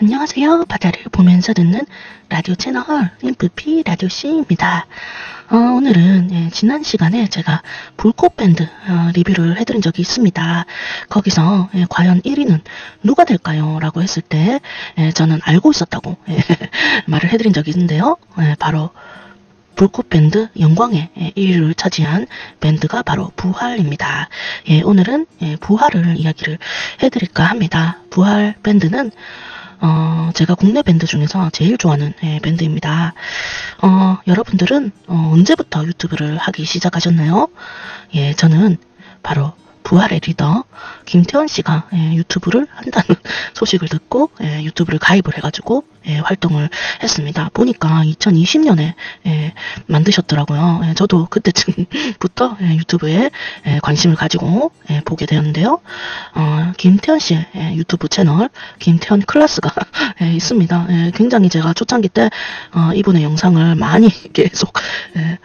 안녕하세요. 바다를 보면서 듣는 라디오 채널 인프피 라디오 C입니다. 어, 오늘은 예, 지난 시간에 제가 불꽃 밴드 어, 리뷰를 해드린 적이 있습니다. 거기서 예, 과연 1위는 누가 될까요? 라고 했을 때 예, 저는 알고 있었다고 예, 말을 해드린 적이 있는데요. 예, 바로 불꽃 밴드 영광의 1위를 차지한 밴드가 바로 부활입니다. 예, 오늘은 예, 부활을 이야기를 해드릴까 합니다. 부활 밴드는 어, 제가 국내 밴드 중에서 제일 좋아하는 예, 밴드입니다. 어, 여러분들은 어, 언제부터 유튜브를 하기 시작하셨나요? 예, 저는 바로 부활의 리더 김태원 씨가 예, 유튜브를 한다는 소식을 듣고 예, 유튜브를 가입을 해가지고 예, 활동을 했습니다. 보니까 2020년에 예, 만드셨더라고요. 예, 저도 그때쯤부터 예, 유튜브에 예, 관심을 가지고 예, 보게 되었는데요. 어, 김태현 씨의 예, 유튜브 채널 김태현 클래스가 예, 있습니다. 예, 굉장히 제가 초창기 때 어, 이분의 영상을 많이 계속 예,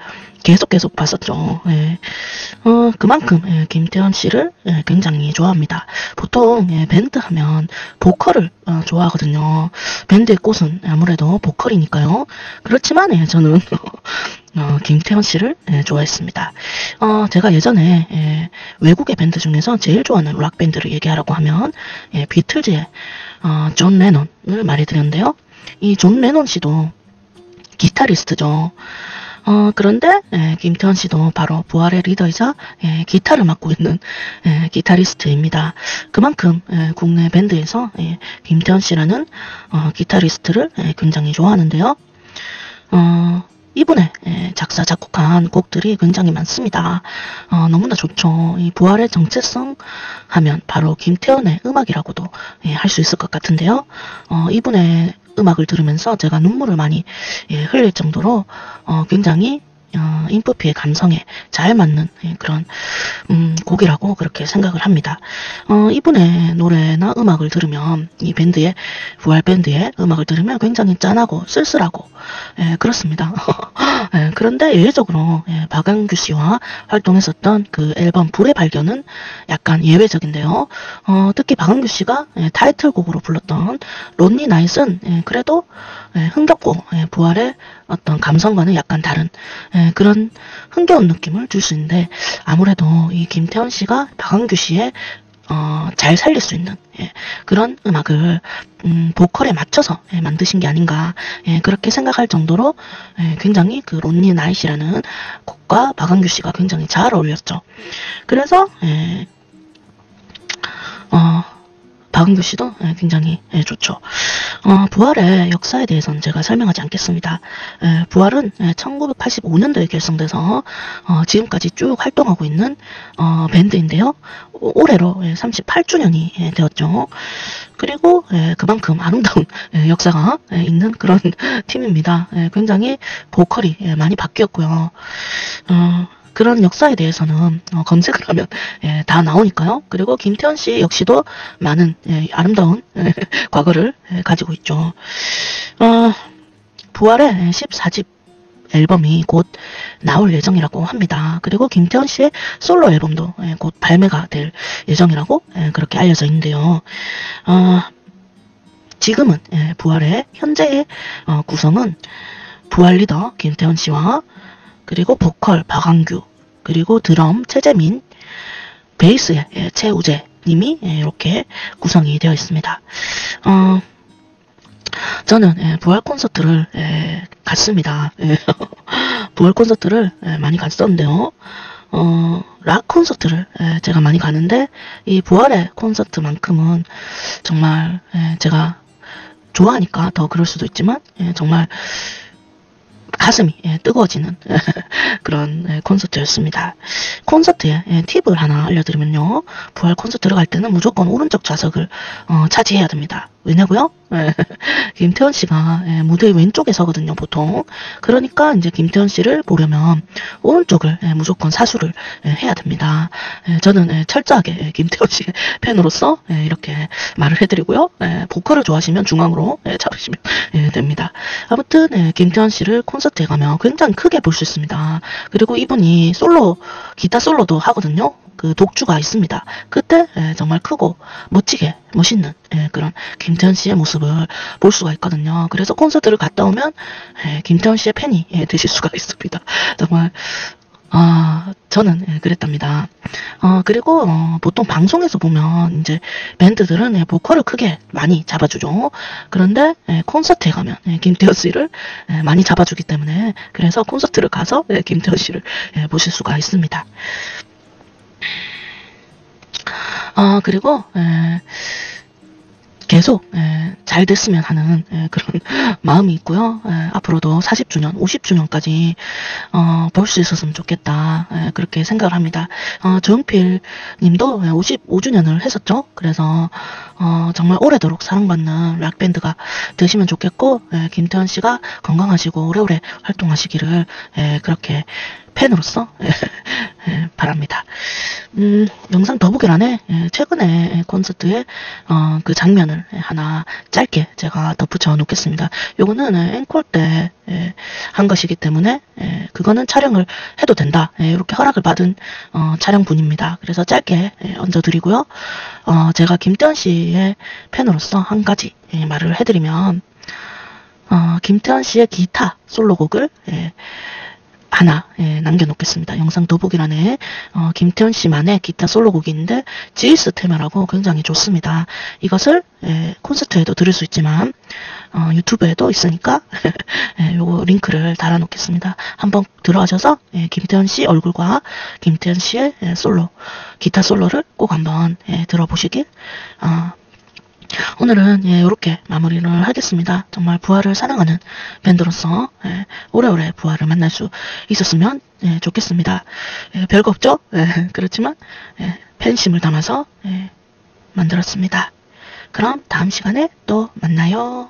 계속 계속 봤었죠. 예. 어, 그만큼 예, 김태현 씨를 예, 굉장히 좋아합니다. 보통 예, 밴드 하면 보컬을 어, 좋아하거든요. 밴드의 꽃은 아무래도 보컬이니까요. 그렇지만 예, 저는 어, 김태현 씨를 예, 좋아했습니다. 어, 제가 예전에 예, 외국의 밴드 중에서 제일 좋아하는 락 밴드를 얘기하라고 하면 예, 비틀즈의 어, 존 레논을 말해드렸는데요. 이 존 레논 씨도 기타리스트죠. 어, 그런데 예, 김태원 씨도 바로 부활의 리더이자 예, 기타를 맡고 있는 예, 기타리스트입니다. 그만큼 예, 국내 밴드에서 예, 김태원 씨라는 어, 기타리스트를 예, 굉장히 좋아하는데요. 어, 이분의 예, 작사 작곡한 곡들이 굉장히 많습니다. 어, 너무나 좋죠. 이 부활의 정체성 하면 바로 김태원의 음악이라고도 예, 할 수 있을 것 같은데요. 어, 이분의 음악을 들으면서 제가 눈물을 많이 예, 흘릴 정도로 어, 굉장히 어, 인프피의 감성에 잘 맞는 예, 그런 음, 곡이라고 그렇게 생각을 합니다. 어, 이분의 노래나 음악을 들으면 이 밴드의 부활 밴드의 음악을 들으면 굉장히 짠하고 쓸쓸하고 예, 그렇습니다. 예, 그런데 예외적으로 예, 박영규 씨와 활동했었던 그 앨범 불의 발견은 약간 예외적인데요. 어, 특히 박영규 씨가 예, 타이틀곡으로 불렀던 론니 나잇은 예, 그래도 예, 흥겹고 예, 부활의 어떤 감성과는 약간 다른 예, 그런 흥겨운 느낌을 줄 수 있는데 아무래도 이 김태원 씨가 박원규 씨의 어, 잘 살릴 수 있는 예, 그런 음악을 음, 보컬에 맞춰서 예, 만드신 게 아닌가 예, 그렇게 생각할 정도로 예, 굉장히 그 론니 나잇이라는 곡과 박원규 씨가 굉장히 잘 어울렸죠. 그래서 예, 어, 박은규 씨도 예, 굉장히 예, 좋죠. 어, 부활의 역사에 대해서는 제가 설명하지 않겠습니다. 예, 부활은 1985년도에 결성돼서 어, 지금까지 쭉 활동하고 있는 어, 밴드인데요. 올해로 38주년이 되었죠. 그리고 그만큼 아름다운 역사가 있는 그런 팀입니다. 굉장히 보컬이 많이 바뀌었고요. 어, 그런 역사에 대해서는 어, 검색을 하면 예, 다 나오니까요. 그리고 김태현 씨 역시도 많은 예, 아름다운 예, 과거를 예, 가지고 있죠. 어, 부활의 14집 앨범이 곧 나올 예정이라고 합니다. 그리고 김태현 씨의 솔로 앨범도 예, 곧 발매가 될 예정이라고 예, 그렇게 알려져 있는데요. 어, 지금은 예, 부활의 현재의 어, 구성은 부활 리더 김태현 씨와 그리고 보컬 박광규, 그리고 드럼 최재민, 베이스의 예, 최우재 님이 예, 이렇게 구성이 되어 있습니다. 어, 저는 예, 부활 콘서트를 예, 갔습니다. 예, 부활 콘서트를 예, 많이 갔었는데요. 어, 락 콘서트를 예, 제가 많이 가는데 이 부활의 콘서트만큼은 정말 예, 제가 좋아하니까 더 그럴 수도 있지만 예, 정말 가슴이 예, 뜨거워지는 그런 예, 콘서트였습니다. 콘서트에 예, 팁을 하나 알려드리면요. 부활 콘서트를 갈 때는 무조건 오른쪽 좌석을 어, 차지해야 됩니다. 왜냐고요? 예. 김태원 씨가 예, 무대 왼쪽에 서거든요, 보통. 그러니까 이제 김태원 씨를 보려면 오른쪽을 예, 무조건 사수를 해야 됩니다. 저는 철저하게 김태원 씨 팬으로서 이렇게 말을 해드리고요. 보컬을 좋아하시면 중앙으로 잡으시면 됩니다. 아무튼 김태원 씨를 콘서트에 가면 굉장히 크게 볼 수 있습니다. 그리고 이분이 솔로 기타 솔로도 하거든요. 그 독주가 있습니다. 그때 예, 정말 크고 멋지게 멋있는 예, 그런 김태현 씨의 모습을 볼 수가 있거든요. 그래서 콘서트를 갔다 오면 예, 김태현 씨의 팬이 예, 되실 수가 있습니다. 정말 아, 저는 예, 그랬답니다. 어, 그리고 어, 보통 방송에서 보면 이제 밴드들은 예, 보컬을 크게 많이 잡아주죠. 그런데 예, 콘서트에 가면 예, 김태현 씨를 예, 많이 잡아주기 때문에 그래서 콘서트를 가서 예, 김태현 씨를 예, 보실 수가 있습니다. 아, 그리고 예, 계속 예, 잘 됐으면 하는 예, 그런 마음이 있고요. 예, 앞으로도 40주년, 50주년까지 어, 볼 수 있었으면 좋겠다. 예, 그렇게 생각을 합니다. 어, 조용필 님도 55주년을 했었죠. 그래서 어, 정말 오래도록 사랑받는 락 밴드가 되시면 좋겠고 예, 김태현 씨가 건강하시고 오래오래 활동하시기를 예, 그렇게 팬으로서 예, 예, 바랍니다. 음, 영상 더보기란에 예, 최근에 예, 콘서트의 어, 그 장면을 예, 하나 짧게 제가 덧붙여 놓겠습니다. 요거는 예, 앵콜 때 예, 한 것이기 때문에 예, 그거는 촬영을 해도 된다. 예, 이렇게 허락을 받은 어, 촬영분입니다. 그래서 짧게 예, 얹어드리고요. 어, 제가 김태현 씨의 팬으로서 한 가지 예, 말을 해드리면 어, 김태현 씨의 기타 솔로곡을 예, 하나 예, 남겨놓겠습니다. 영상 더보기란에 어, 김태현 씨만의 기타 솔로곡인데 지리스 테마라고 굉장히 좋습니다. 이것을 예, 콘서트에도 들을 수 있지만 어, 유튜브에도 있으니까 예, 요거 링크를 달아놓겠습니다. 한번 들어가셔서 예, 김태현 씨 얼굴과 김태현 씨의 예, 솔로 기타 솔로를 꼭 한번 예, 들어보시길 어, 오늘은 예, 이렇게 마무리를 하겠습니다. 정말 부활을 사랑하는 밴드로서 예, 오래오래 부활을 만날 수 있었으면 예, 좋겠습니다. 예, 별거 없죠? 예, 그렇지만 예, 팬심을 담아서 예, 만들었습니다. 그럼 다음 시간에 또 만나요.